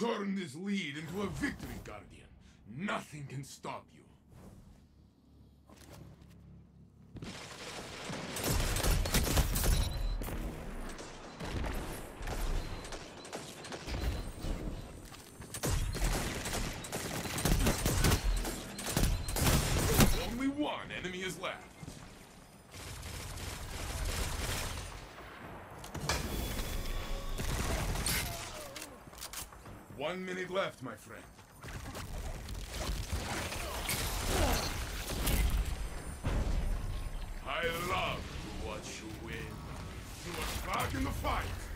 Turn this lead into a victory, Guardian. Nothing can stop you. One minute left, my friend. I love to watch you win. You are back in the fight.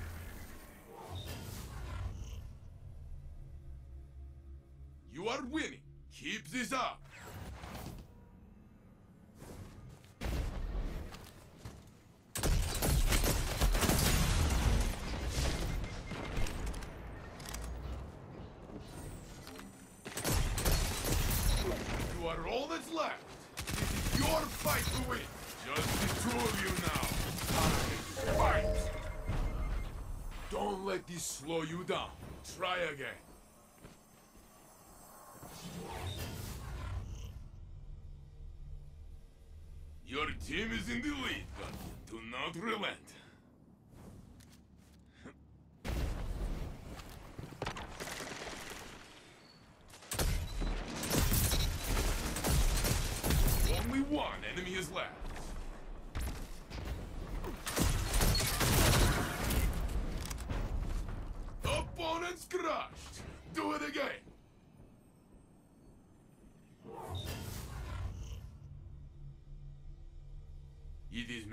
All that's left. This is your fight to win. Just the two of you now. Fight! Don't let this slow you down. Try again. Your team is in the lead, but do not relent.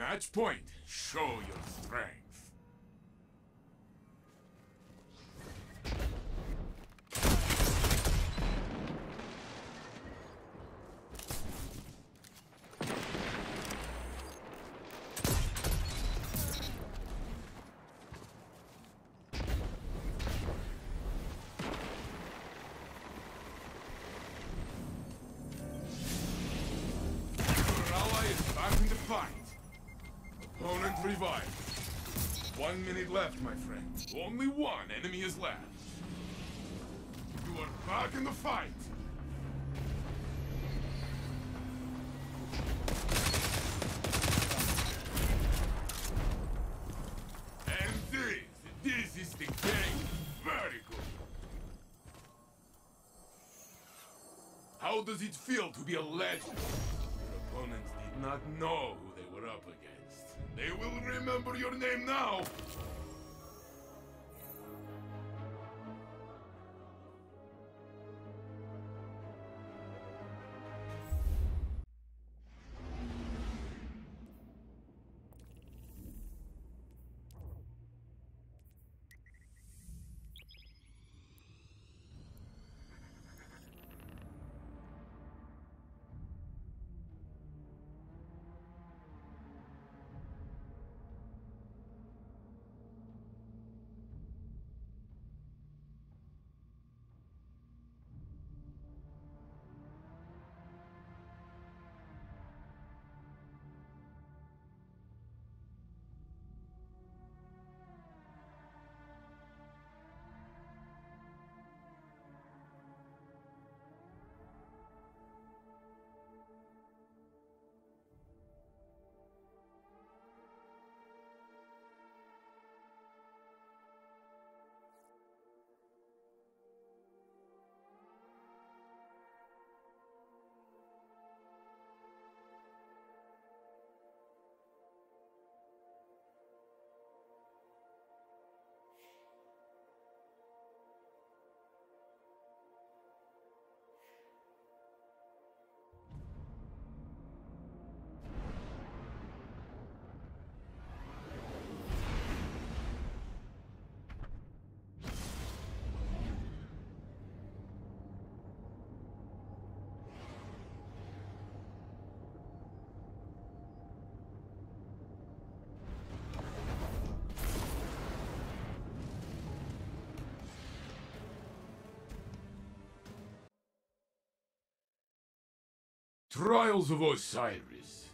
Match point. Show your strength. Back fight. Opponent revived. One minute left, my friend. Only one enemy is left. You are back in the fight. And this, this is the game. Very good. How does it feel to be a legend? Your opponents did not know were up against. They will remember your name now. Trials of Osiris.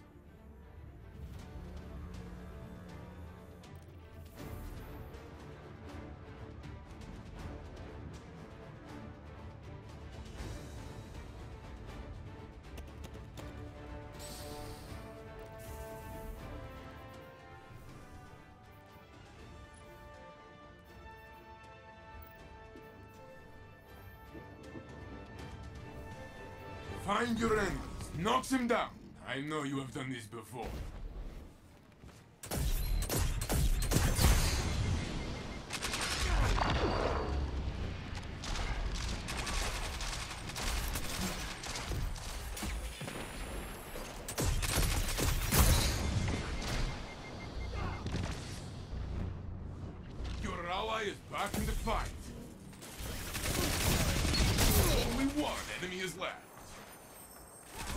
Find your end. Knocks him down. I know you have done this before. Is back in the fight. Only one enemy is left.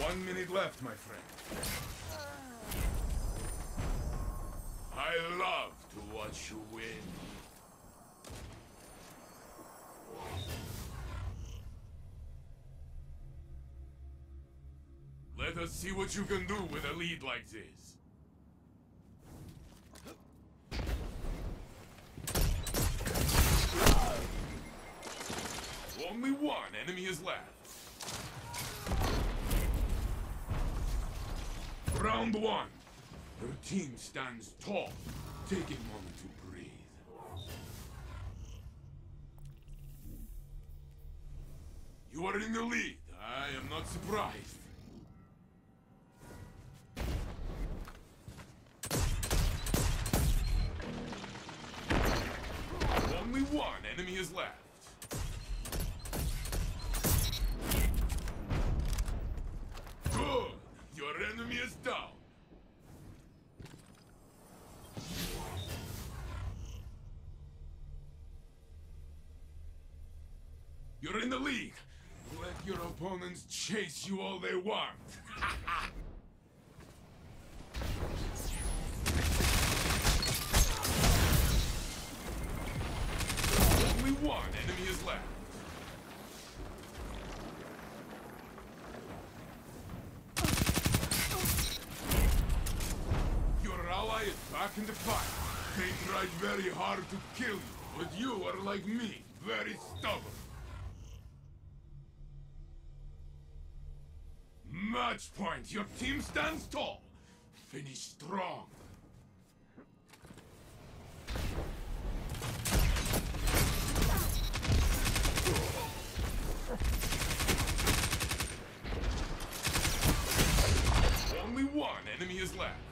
One minute left, my friend. I love to watch you win. Let us see what you can do with a lead like this. Only one enemy is left. Round one. Your team stands tall. Take a moment to breathe. You are in the lead. I am not surprised. Only one enemy is left. Is down. You're in the lead. Let your opponents chase you all they want. Only one enemy is left. Back in the fight. They tried very hard to kill you, but you are like me, very stubborn. Match point. Your team stands tall. Finish strong. Only one enemy is left.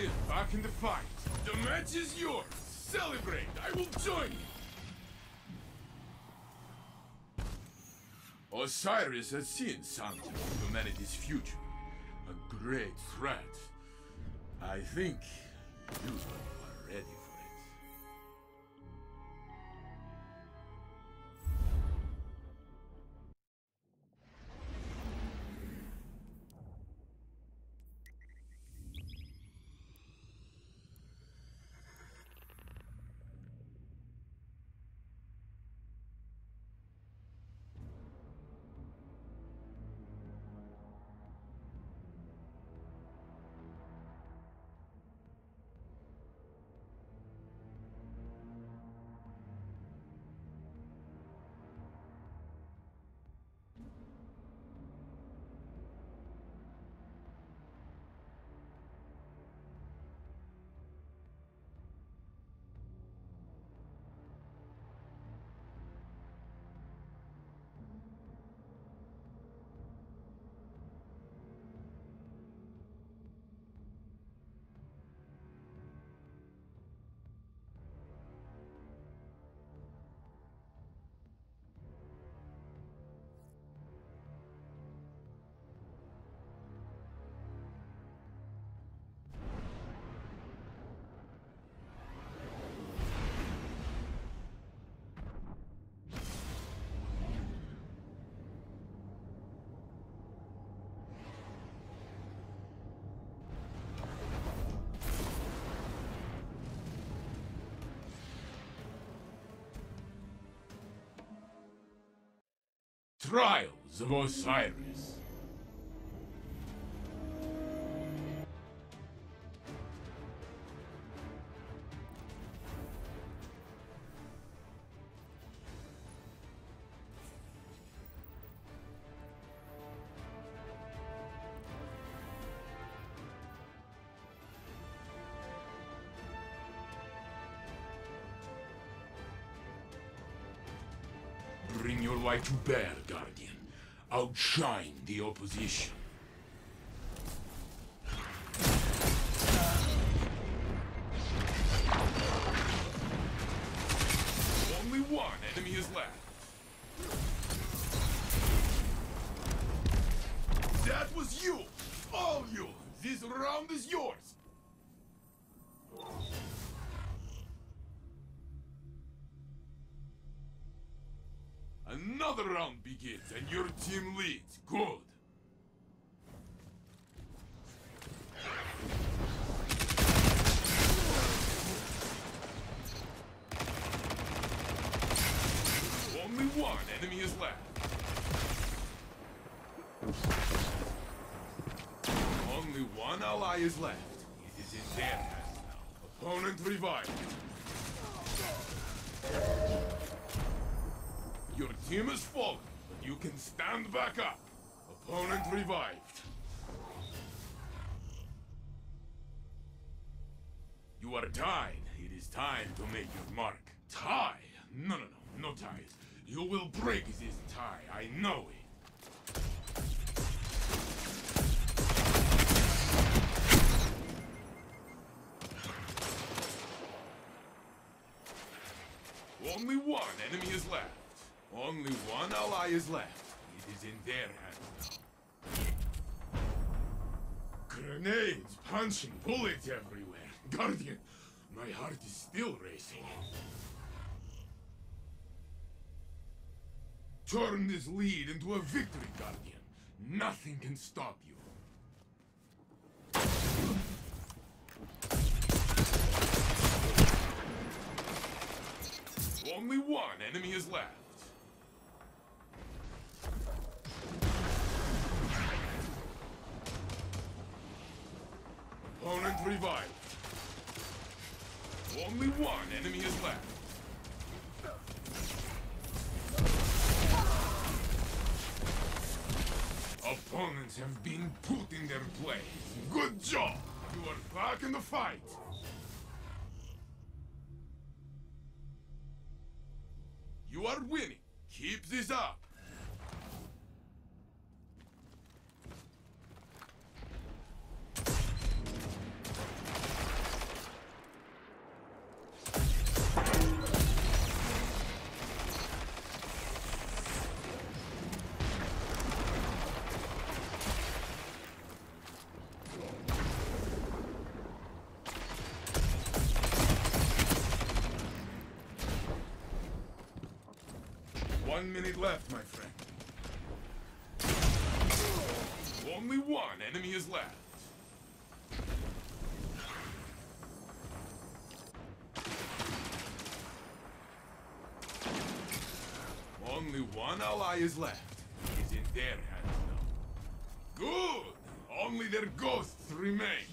Is back in the fight. The match is yours. Celebrate. I will join you. Osiris has seen something of humanity's future. A great threat. I think you are ready Trials of Osiris. Bring your light to bear, Guardian. Outshine the opposition. Another round begins and your team leads. Good. Only one enemy is left. Only one ally is left. It is in their hands now. Opponent revived. Your team is fallen, but you can stand back up. Opponent revived. You are tied. It is time to make your mark. Tie? No, no, no, no ties. You will break this tie. I know it. Only one enemy is left. Only one ally is left. It is in their hands. Grenades, punching, bullets everywhere. Guardian, my heart is still racing. Turn this lead into a victory, Guardian. Nothing can stop you. Only one enemy is left. Opponent revived. Only one enemy is left. Opponents have been put in their place. Good job! You are back in the fight! You are winning. Keep this up. One minute left, my friend. Only one enemy is left. Only one ally is left. Is in their hands now. Good! Only their ghosts remain.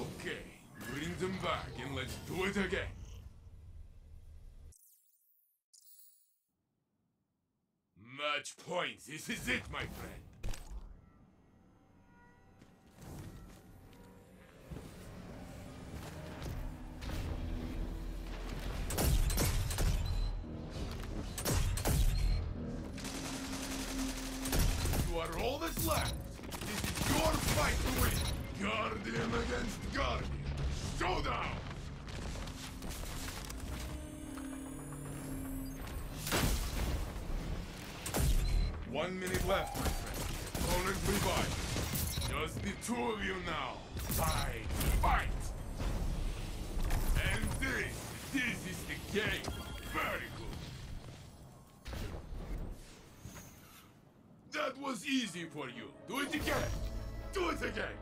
Okay, bring them back and let's do it again. Match point. This is it, my friend. You are all that's left. This is your fight to win. Guardian against Guardian. Showdown! Minute left, my friend. Opponent revived. Just the two of you now. Fight! Fight! And this, this is the game. Very good. That was easy for you. Do it again. Do it again.